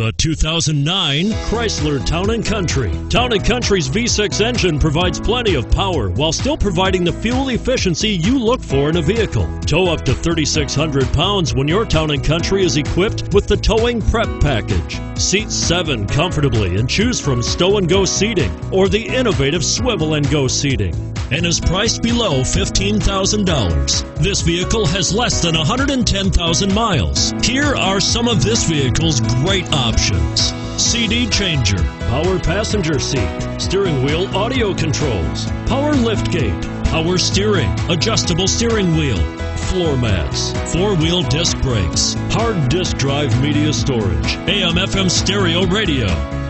The 2009 Chrysler Town & Country. Town & Country's V6 engine provides plenty of power while still providing the fuel efficiency you look for in a vehicle. Tow up to 3,600 pounds when your Town & Country is equipped with the Towing Prep Package. Seat seven comfortably and choose from stow and go seating or the innovative swivel and go seating and is priced below $15,000. This vehicle has less than 110,000 miles. Here are some of this vehicle's great options. CD changer, power passenger seat, steering wheel audio controls, power liftgate, power steering, adjustable steering wheel, floor mats, four wheel disc brakes, hard disk drive media storage, AM FM stereo radio.